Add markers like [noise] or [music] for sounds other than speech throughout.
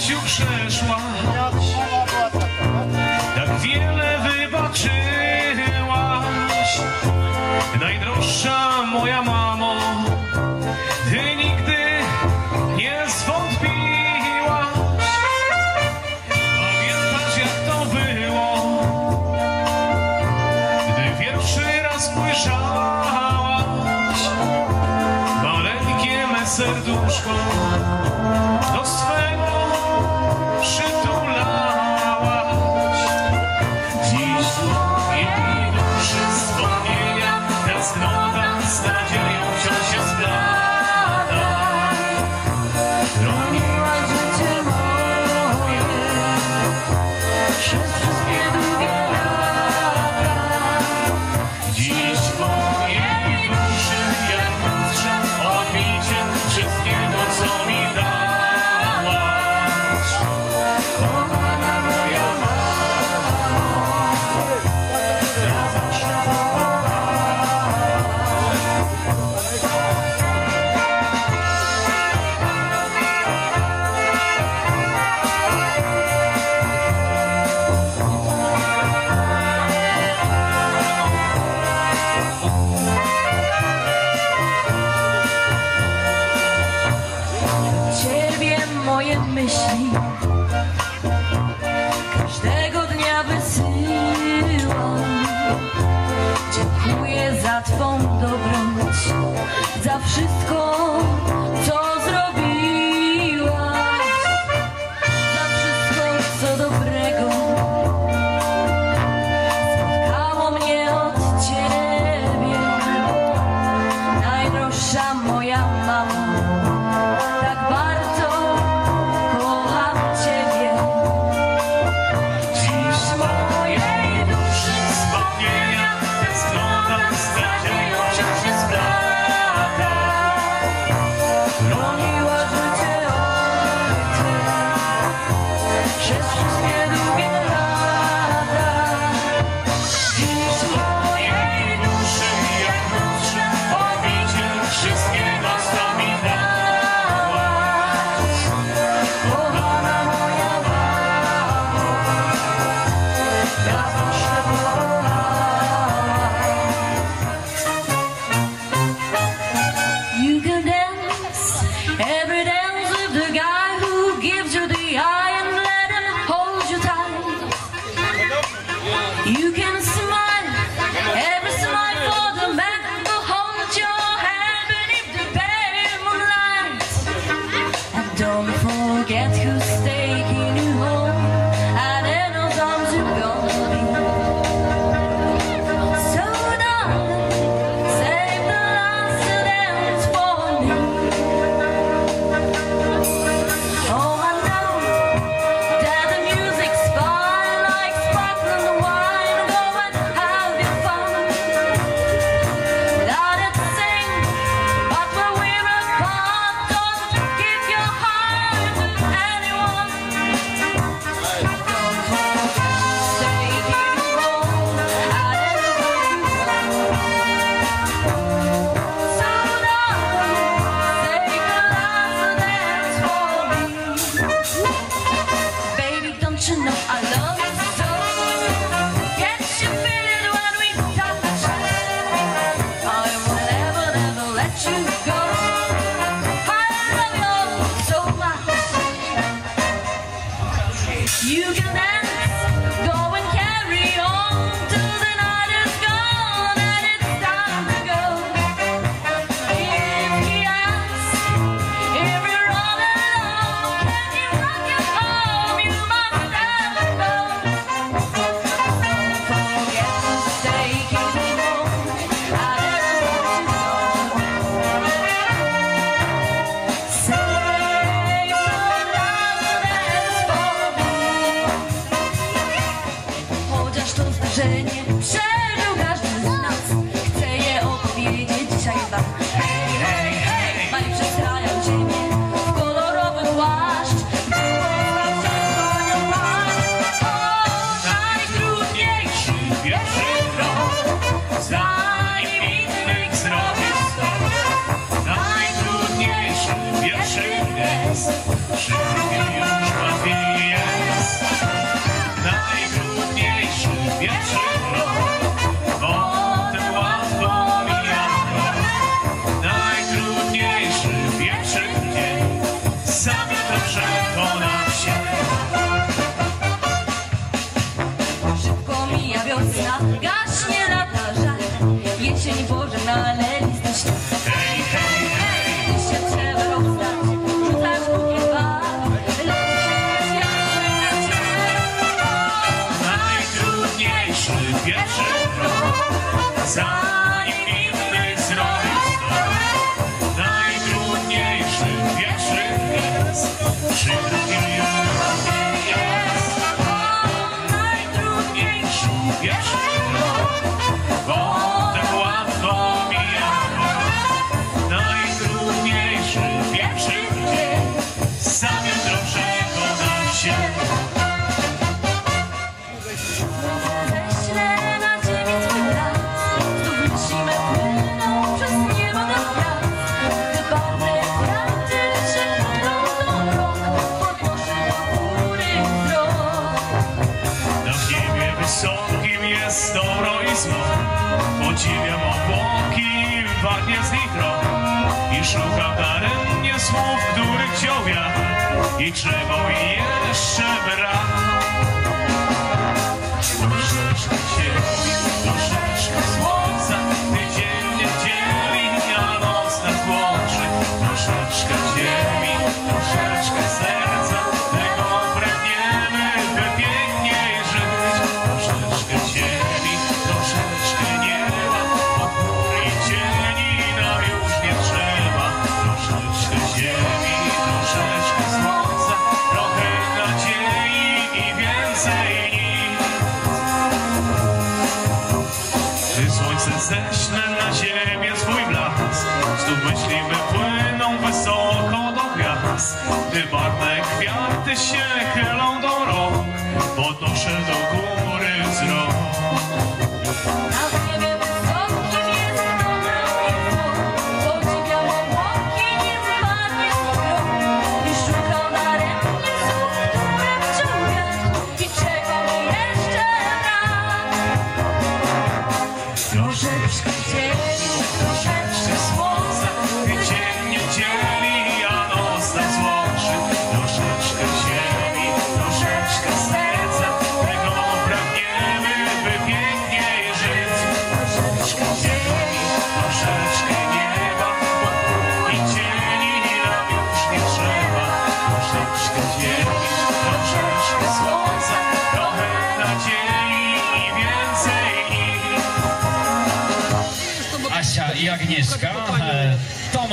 życiu przeszłaś, tak wiele wybaczyłaś. Najdroższa moja mamo, I drzewo i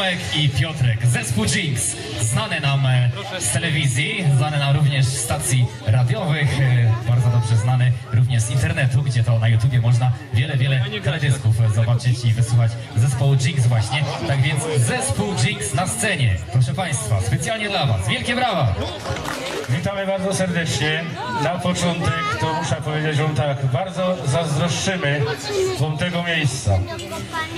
Tomek i Piotrek, zespół Jinx, znane nam e, z telewizji, znane nam również z stacji radiowych, e, bardzo dobrze znane również z internetu, gdzie to na YouTubie można wiele, wiele teledysków zobaczyć i wysłuchać zespołu Jinx właśnie. Tak więc zespół Jinx na scenie, proszę Państwa, specjalnie dla Was, wielkie brawa! Witamy bardzo serdecznie. Na początek to muszę powiedzieć Wam tak, bardzo zazdroszczymy Wam tego miejsca.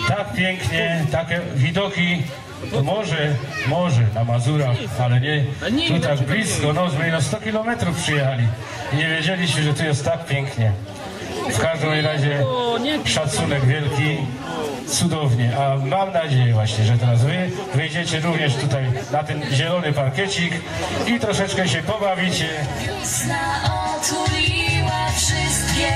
Tak pięknie, takie widoki, to może, może na Mazurach, ale nie. Tu tak blisko, no z no 100 kilometrów przyjechali. I nie wiedzieliśmy, że tu jest tak pięknie. W każdym razie szacunek wielki, cudownie, a mam nadzieję właśnie, że teraz wy wyjdziecie również tutaj na ten zielony parkiecik i troszeczkę się pobawicie. Wiosna otuliła wszystkie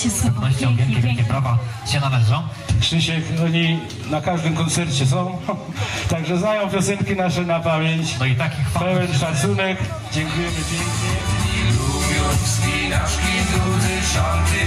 się z sobą. Wielkie, wielkie brawa się należą. Krzysiek, oni na każdym koncercie są, [laughs] także znają piosenki nasze na pamięć. No i takich fanów. Pełen szacunek. Dziękujemy pięknie. Lubią wspinaczki, drudy, szanty.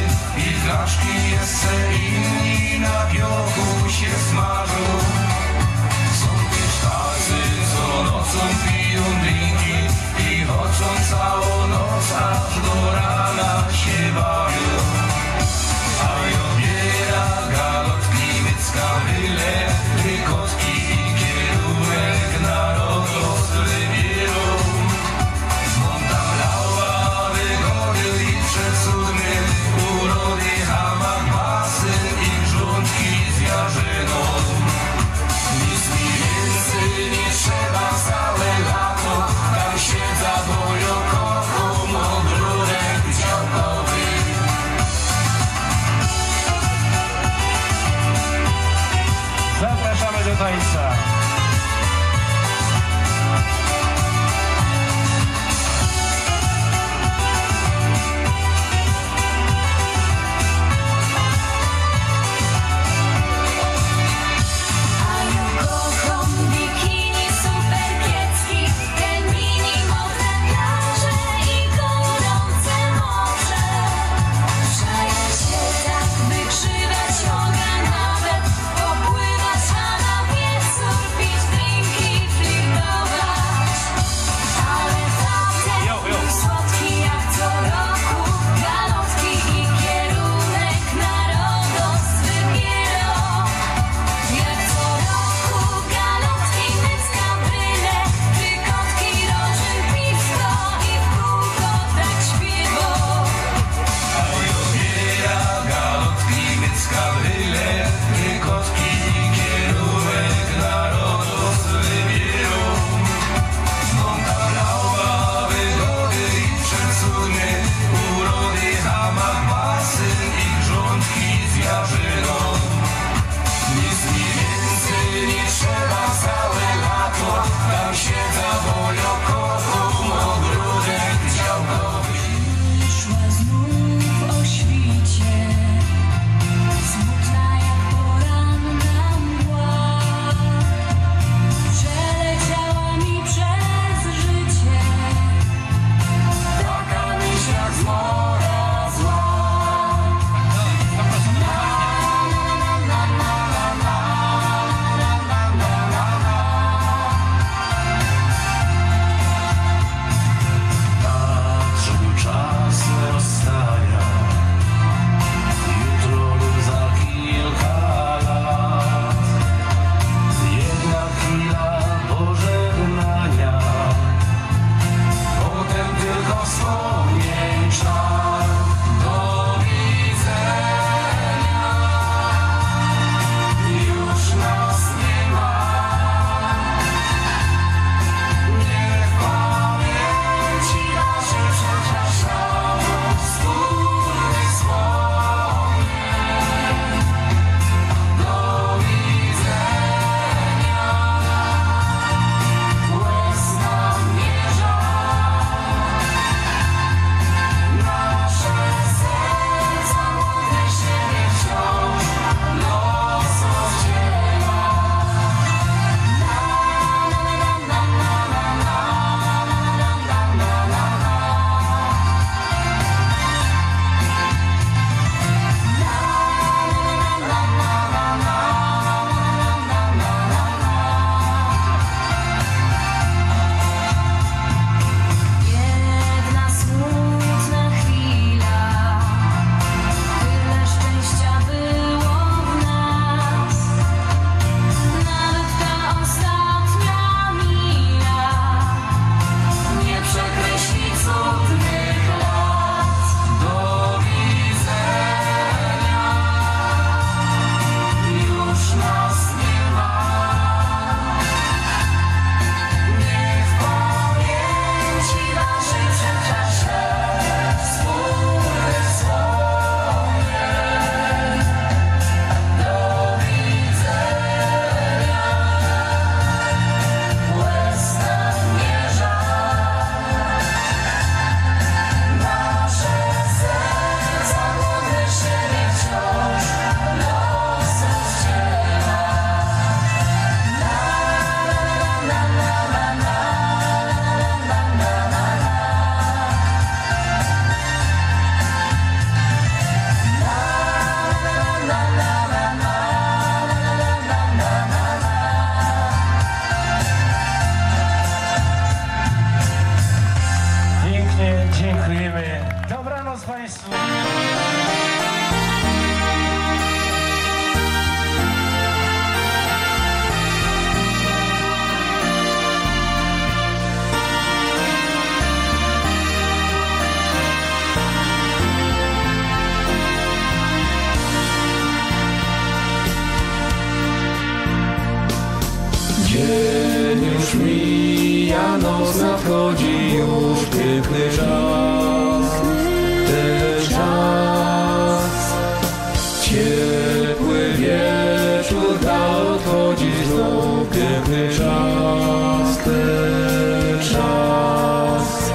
Piękny czas, ten czas.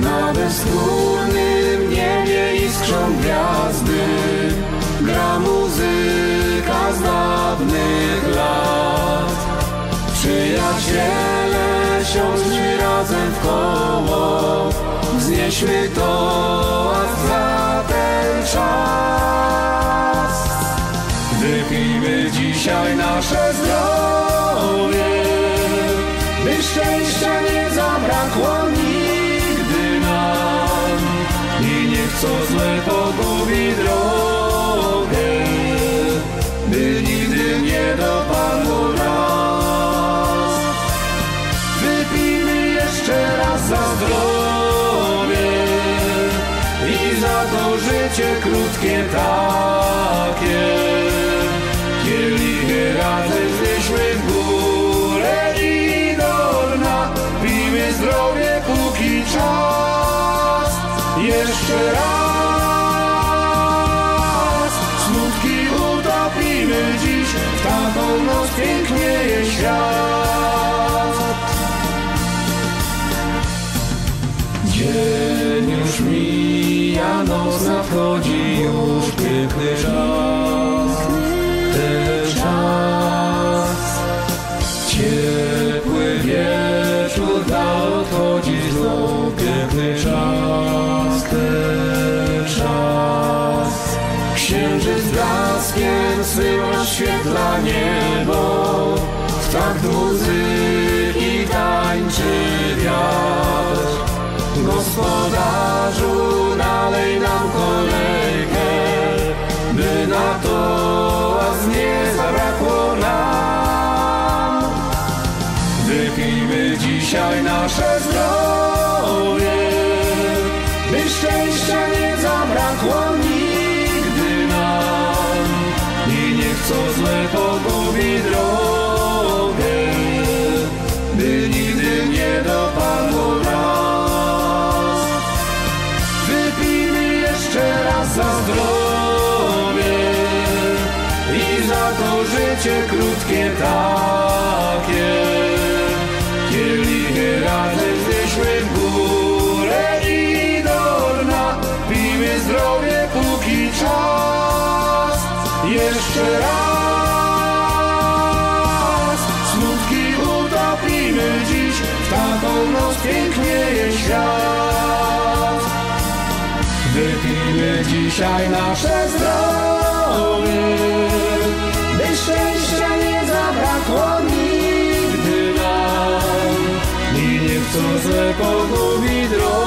Na bezskórnym niebie iskrzą gwiazdy, gra muzyka z dawnych lat. Przyjaciele, siądźmy razem w koło, wznieśmy toast za ten czas. Wypijmy dzisiaj nasze zdrowie, krótkie takie. Kielichy razem znieśmy w górę to aż nie zabrakło nam. Wypijmy dzisiaj nasze zdrowie, takie. Kielichy razem znieśmy w górę i do. Pijmy zdrowie póki czas. Jeszcze raz smutki utopimy dziś. W taką noc pięknieje świat. Wypijmy dzisiaj nasze zdrowie, co złe pogubi drogę,